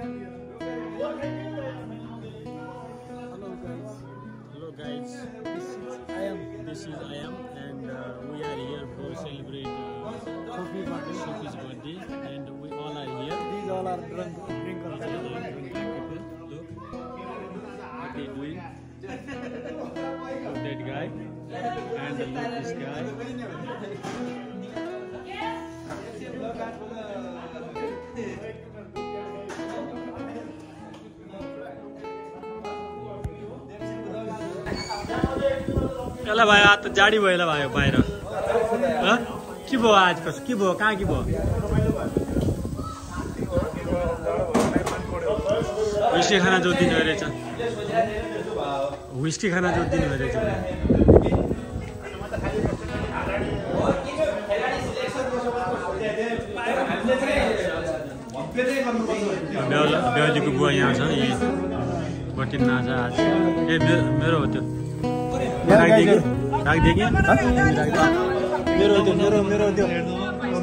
Hello guys, this is I am. This is I am, and uh, we are here for celebrate uh, party. Sophie's birthday, and we all are here. These all are drunk, drinkers. All are drunk people. Look what they doing. Look that guy, and look this guy. यसलाई भयो आज त जाडी भयो यसलाई भयो बाहिर? के भयो आज कसो के भयो? कहाँ के भयो? विस्की खाना जो दिनु रहेछ। विस्की खाना जो दिनु रहेछ। बेहुलीको बुवा यहाँ छ यी बटिन नाच आज। ए मेरो हो त्यो। राखिदिएँ कि मेरो हो त्यो मेरो मेरो त्यो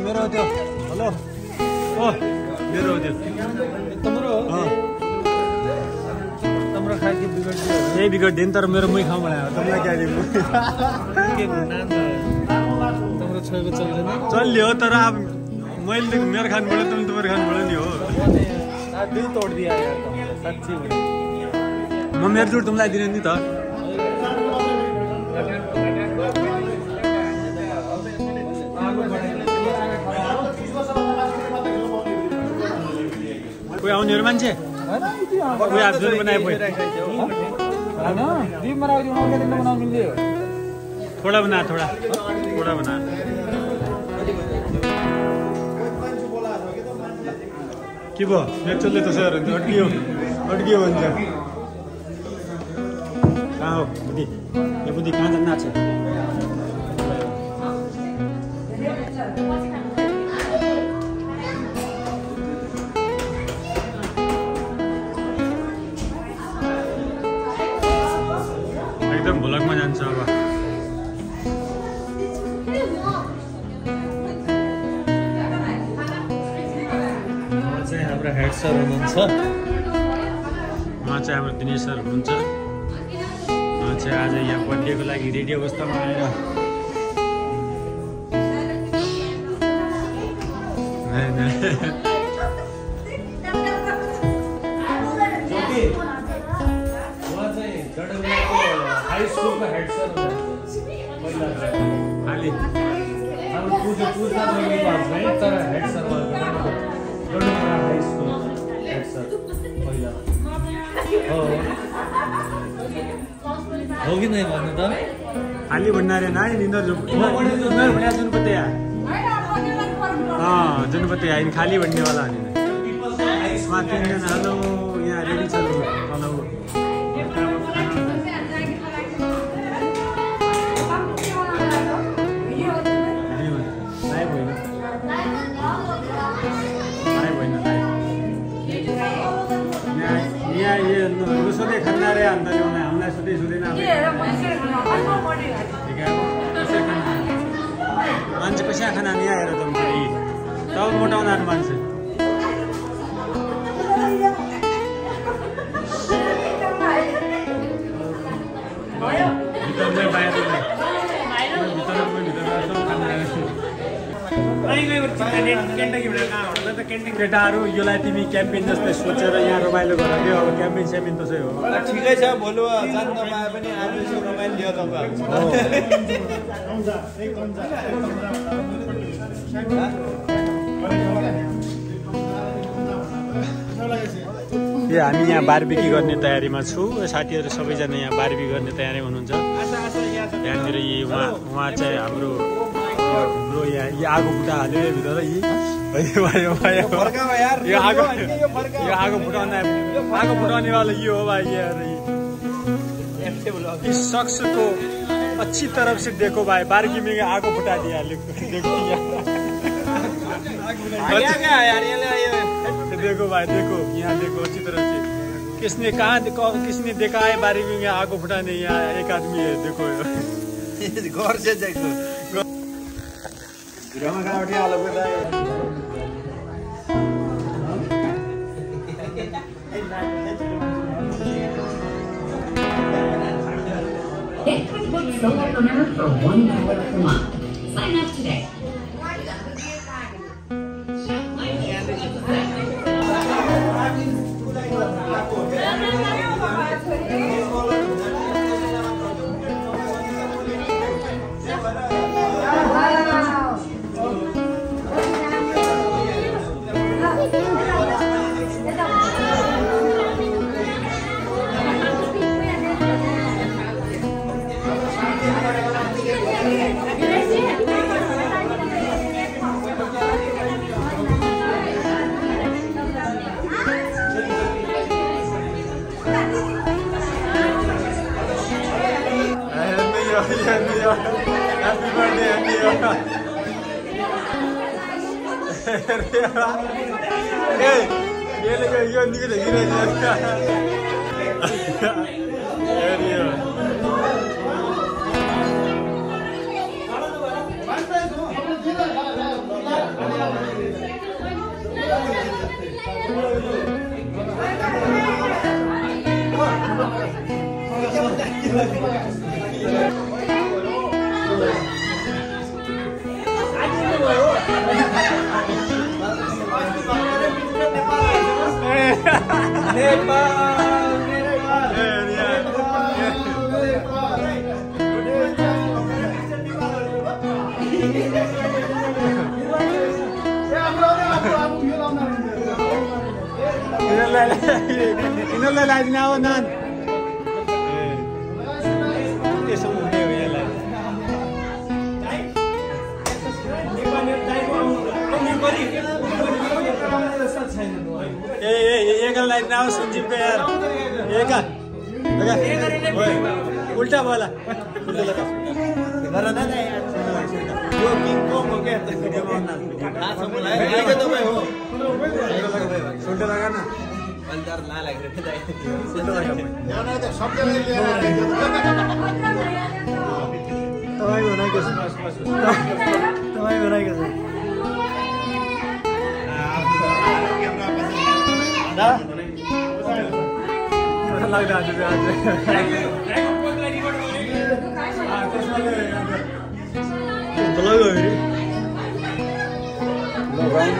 मेरो त्यो हेलो ओ मेरो हो त्यो तम्रो तम्रो खाइदियो बिगड्यो यही बिगडिदियो नि तर मेरो मुख खाउँ भने तपाईँलाई क्या दिनु तम्रो छोएको चल्दैन चल्यो हो तर अब मैले त मेरो खानुबाट त तपाईँको खानुबाट नि हो दिल तोडिदियो साँच्ची म मेरो जुट तिमीलाई दिने नि त कोही आउनेहरू मान्छे? जुन बनाए थोडा बना थोडा। थोडा बना। के भयो? नेचरले त सर अड्कियो। अड्कियो भन्छ कहाँ हो? बुद्धि। ए बुद्धि कहाँ जान्न छ? हुनुहुन्छ उहाँ चाहिँ हाम्रो दिनेश सर हुनुहुन्छ। उहाँ चाहिँ आज यहाँ बर्थडेको लागि रेडी अवस्थामा आएर हाई स्कुलको हेड सर खालि अब पूजा पूजा मैले भएको है तर हेड सर हो हो कि नै भन्नु त खाली भन्नारे नाइ निन्दर जो उनीहरू भने जुनपत्ते या अँ जुनपत्ते या खाली तिनजना हेलो यहाँ रेडी हेलो अन्त ल्याउने हामीलाई सोधै मान्छे कसै खाना नि आएर त तब मोटाउनाहरू मान्छे केटाहरू यसलाई तिमी क्याम्पेन जस्तै सोचेर यहाँ रमाइलो गर के अब क्याम्पेन स्याम्पेन त्यसै हो। ठिकै छ भोलि जान नपाए पनि आज यसो रमाइलो लियो तपाईँहरू। यो हामी यहाँ बारबिकी गर्ने तयारीमा छु। साथीहरू सबैजना यहाँ बारबी गर्ने तयारी हुनुहुन्छ। यहाँनिर यी उहाँ उहाँ चाहिँ हाम्रो यहाँ यो आगो फुटा हाल्यो भित्र यी भयो, भयो। यो आगो यो आगो आगो यो हो ये इस शख्स को अच्छी तरफ़ से देखो भाई बारगी में आगो फुटा दिया देखो देखो भाई देखो यहाँ देखो अच्छी तरफ़ से किसने कहा किसने देखा है बारी में आगो फुटाने यहाँ एक आदमी है देखो घर से देखो You know how to all over there. It QuickBooks Select Remember for $1 a month. Sign up today. Hey, यसले चाहिँ यो निकै देखिरहेछ यिनीहरूलाई लगाइदिनु अब नान त्यसो हुने हो यसलाई ए ए एका लाइन अब सुनजिमको यार एका उल्टा बोला उल्टा लगा न छ आएको तपाईँ। तपाईँको हुनाइको छ। तपाईँको लाग्दा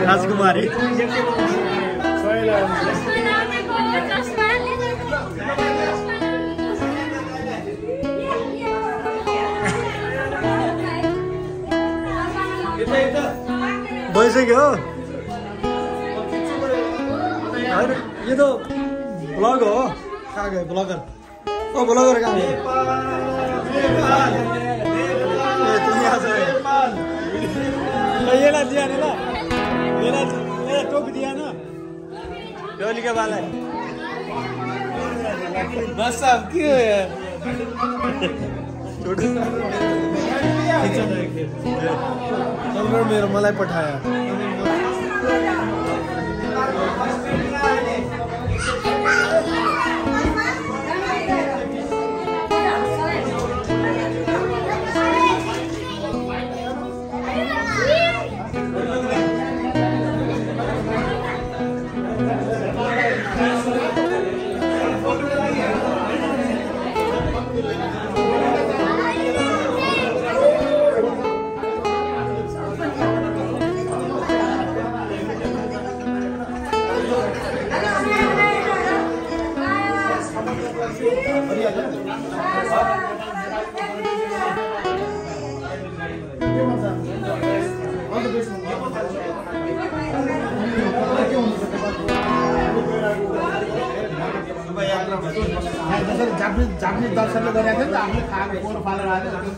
राजकुमारी। भइसक्यो हो? होइन यो त ब्लग हो। कहाँ गयो? ब्लगर। ओ ब्लगर कहाँ गयो? यसलाई दिया नि ल यसलाई टोपी दिया न। डोलीका बालाई बस अब के हो यार मेरो मलाई पठायो। जसरी जापानिज जापानिज दर्शनले गरेको थियो नि त आफूले खाएको आएको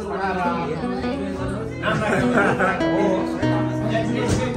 उठाएर